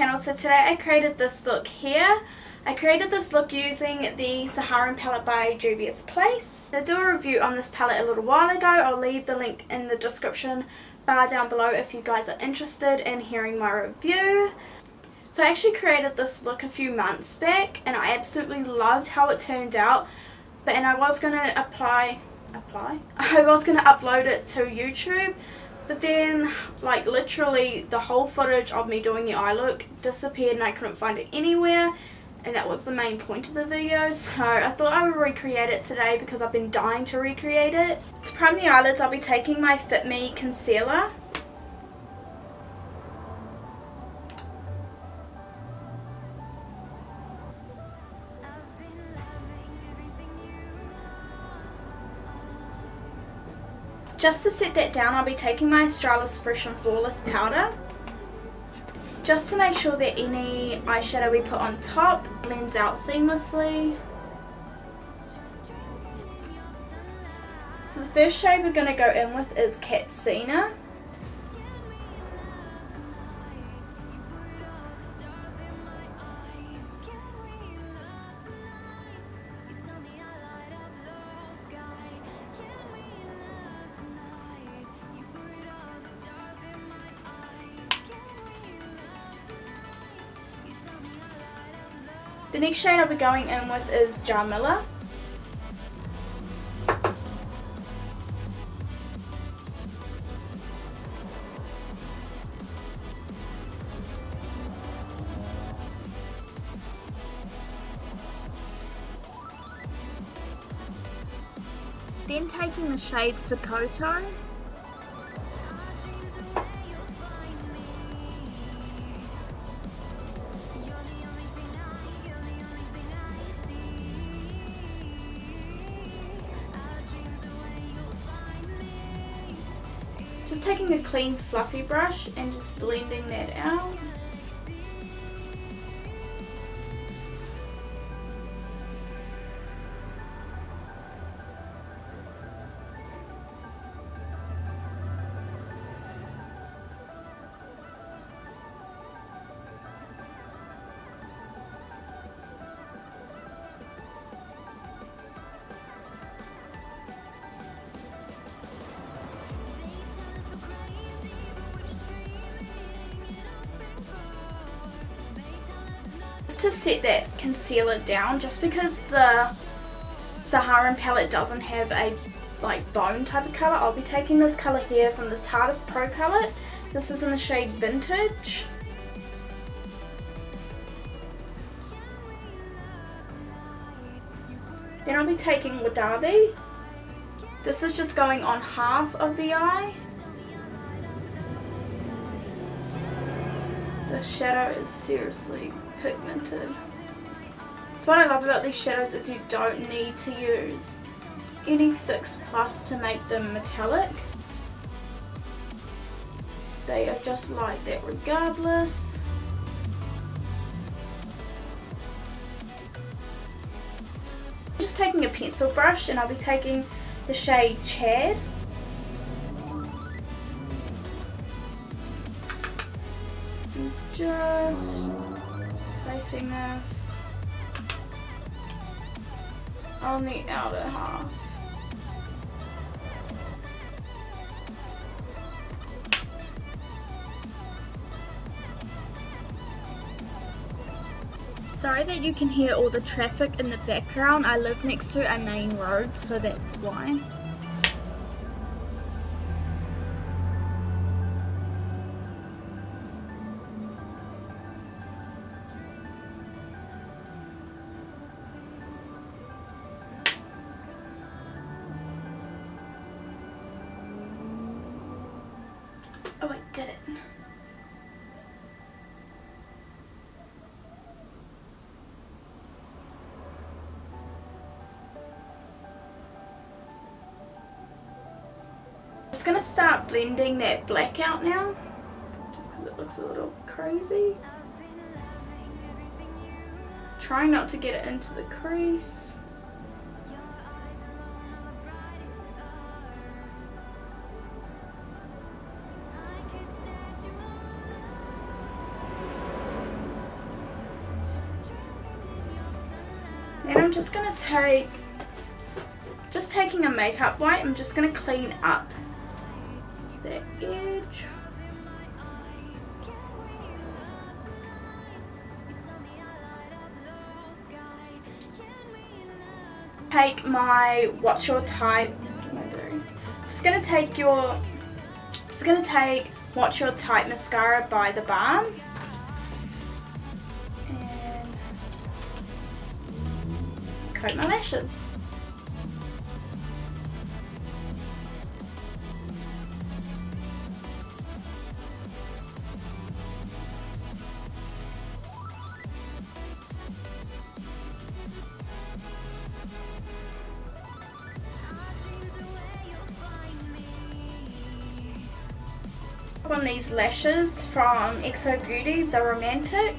channel. So today I created this look here. I created this look using the Saharan palette by Juvia's Place. I did a review on this palette a little while ago. I'll leave the link in the description bar down below if you guys are interested in hearing my review. So I actually created this look a few months back and I absolutely loved how it turned out. But and I was going to apply, apply? I was going to upload it to YouTube but then, like literally the whole footage of me doing the eye look disappeared and I couldn't find it anywhere. And that was the main point of the video. So I thought I would recreate it today because I've been dying to recreate it. To prime the eyelids, I'll be taking my Fit Me concealer. Just to set that down, I'll be taking my Australis Fresh and Flawless powder. Just to make sure that any eyeshadow we put on top blends out seamlessly. So the first shade we're going to go in with is Katsina. Next shade I'll be going in with is Jamila. Then taking the shade Sokoto Just taking a clean fluffy brush and just blending that out. To set that concealer down just because the Saharan palette doesn't have a like bone type of colour. I'll be taking this colour here from the Tarteist Pro palette. This is in the shade Vintage. Then I'll be taking Wadabi. This is just going on half of the eye. The shadow is seriously pigmented. So what I love about these shadows is you don't need to use any Fix Plus to make them metallic. They are just like that regardless. Just taking a pencil brush and I'll be taking the shade Chad just placing this on the outer half. Sorry that you can hear all the traffic in the background. I live next to a main road, so that's why. just going to start blending that black out now, just because it looks a little crazy. Trying not to get it into the crease. And I'm just going to take, just taking a makeup wipe, I'm just going to clean up Take my What's Your Type, just to take your, just to take What's Your Type mascara by the Balm. And coat my lashes. Lashes from XO Beauty, the Romantic.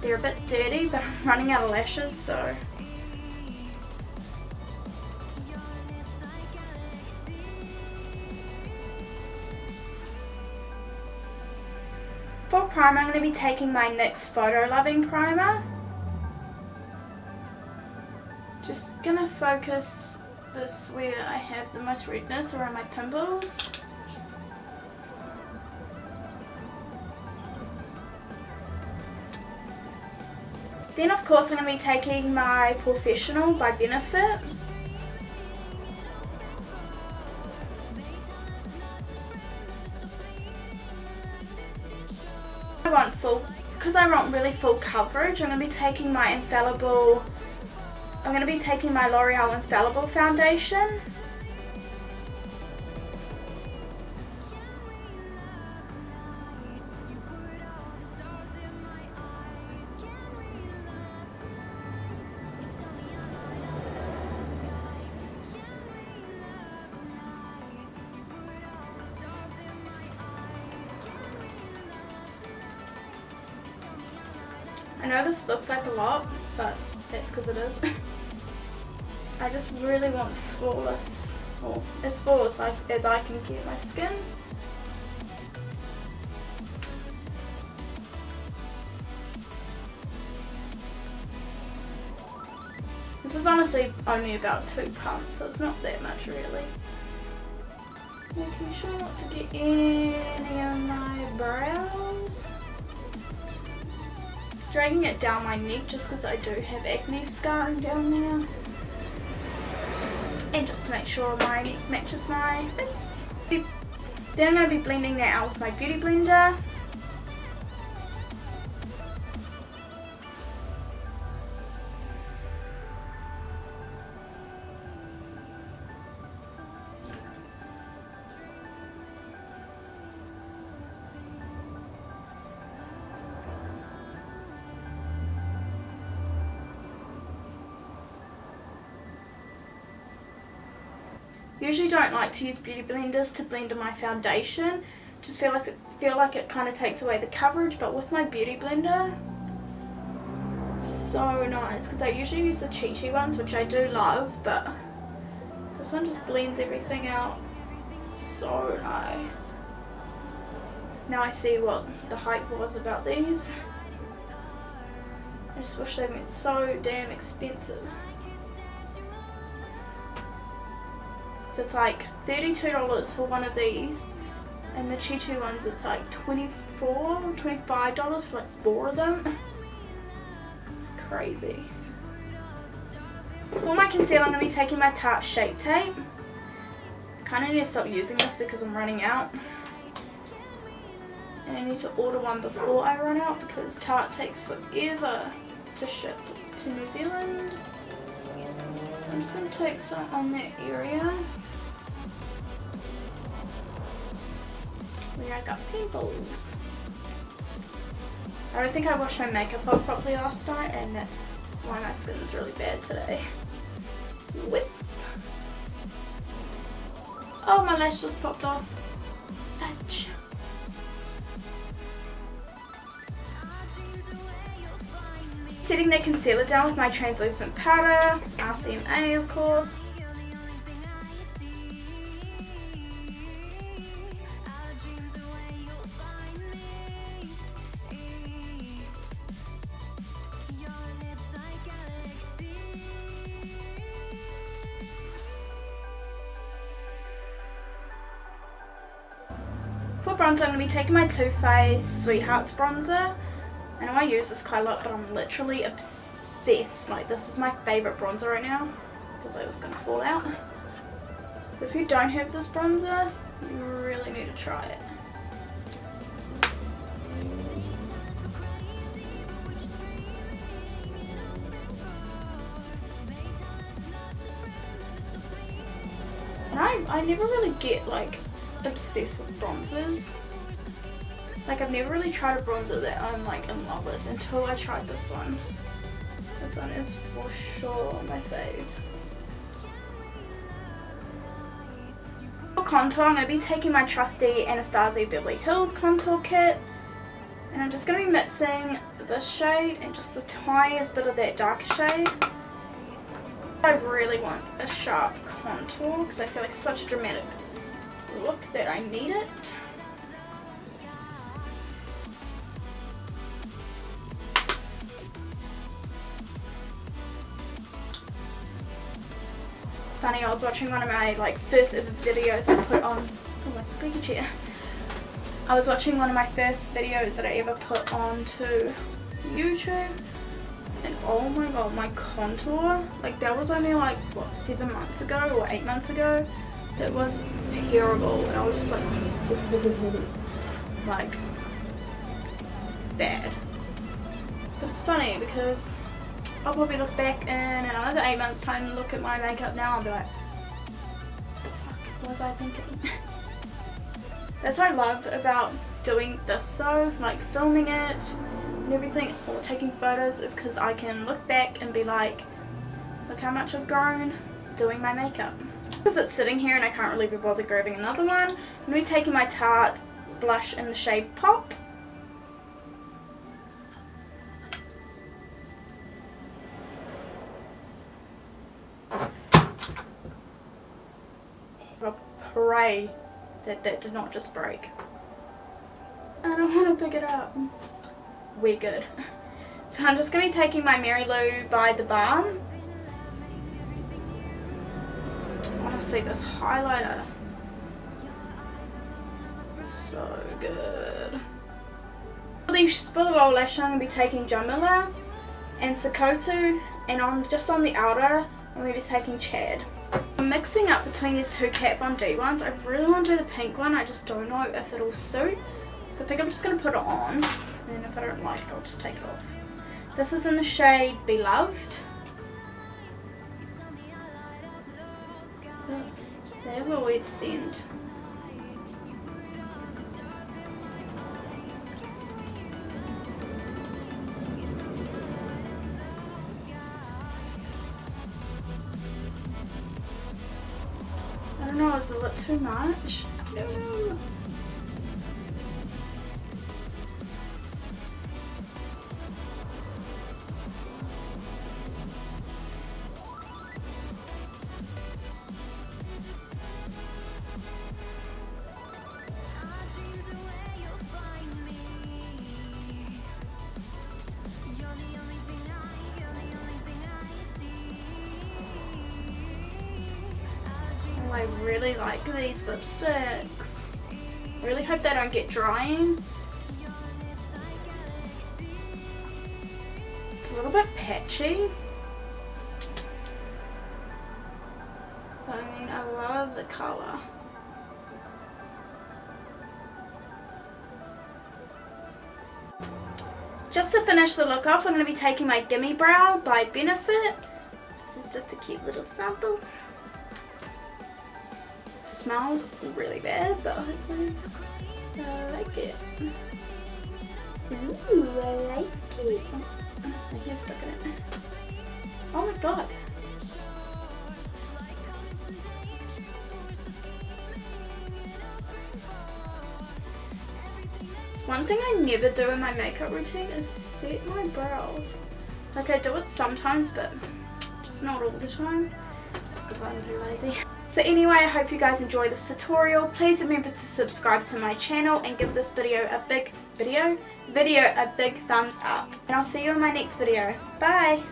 They're a bit dirty, but I'm running out of lashes, so... For primer, I'm going to be taking my NYX Photo Loving Primer. Just going to focus this where I have the most redness around my pimples. Then of course I'm going to be taking my POREfessional by Benefit. I want full, because I want really full coverage, I'm going to be taking my Infallible, I'm going to be taking my L'Oreal Infallible Foundation. I know this looks like a lot, but that's because it is. I just really want flawless, or as flawless as I can get my skin. This is honestly only about two pumps, so it's not that much really. Making sure not to get any of my brows dragging it down my neck just because I do have acne scarring down there. And just to make sure my neck matches my face. Then I'm going to be blending that out with my Beauty Blender. Usually don't like to use beauty blenders to blend in my foundation. Just feel like it, feel like it kind of takes away the coverage, but with my beauty blender, so nice. Because I usually use the Chi Chi ones, which I do love, but this one just blends everything out. So nice. Now I see what the hype was about these. I just wish they weren't so damn expensive. So it's like $32 for one of these. And the Chi Chi ones, it's like $24, $25 for like four of them. It's crazy. For my concealer, I'm going to be taking my Tarte Shape Tape. I kind of need to stop using this because I'm running out. And I need to order one before I run out because Tarte takes forever to ship to New Zealand. I'm just going to take some on that area. Where I got pimples. I don't think I washed my makeup off properly last night and that's why my skin is really bad today. Whip. Oh, my lash just popped off. sitting their concealer down with my translucent powder, RCMA of course. For bronzer, I'm going to be taking my Too Faced Sweethearts bronzer I know I use this quite a lot, but I'm literally obsessed. Like, this is my favourite bronzer right now. Because I was going to fall out. So if you don't have this bronzer, you really need to try it. I, I never really get like obsessed with bronzers. Like I've never really tried a bronzer that I'm like in love with until I tried this one. This one is for sure my fave. For contour, I'm going to be taking my trusty Anastasia Beverly Hills contour kit. And I'm just going to be mixing this shade and just the tiniest bit of that darker shade. I really want a sharp contour because I feel like such a dramatic look that I need it. Funny, I was watching one of my like first ever videos I put on oh, my squeaky chair. I was watching one of my first videos that I ever put onto YouTube and oh my god my contour like that was only like what seven months ago or eight months ago it was terrible and I was just like like bad but it's funny because I'll probably look back in another eight months time and look at my makeup now and be like what the fuck was I thinking that's what I love about doing this though like filming it and everything or taking photos is because I can look back and be like look how much I've grown doing my makeup. Because it's sitting here and I can't really be bothered grabbing another one, I'm going to be taking my Tarte blush in the shade Pop. That that did not just break. I don't want to pick it up we're good. So I'm just going to be taking my Mary Lou by the Balm. Honestly, this highlighter. So good. For the, for the lower lash, I'm going to be taking Jamila and Sokoto. And on just on the outer, I'm going to be taking Chad. I'm mixing up between these two Kat Von D ones. I really want to do the pink one. I just don't know if it'll suit. So I think I'm just going to put it on. And then if I don't like it, I'll just take it off. This is in the shade Beloved. They have a weird scent. Is the lip too much? I really like these lipsticks. Really hope they don't get drying. A little bit patchy. But I mean, I love the colour. Just to finish the look off, I'm going to be taking my Gimme Brow by Benefit. This is just a cute little sample smells really bad, but hopefully I like it. Ooh, I like it. Oh, my hair's stuck in it. Oh my god. One thing I never do in my makeup routine is set my brows. Like I do it sometimes, but just not all the time because I'm too lazy. So anyway, I hope you guys enjoy this tutorial. Please remember to subscribe to my channel and give this video a big video, video a big thumbs up. And I'll see you in my next video. Bye!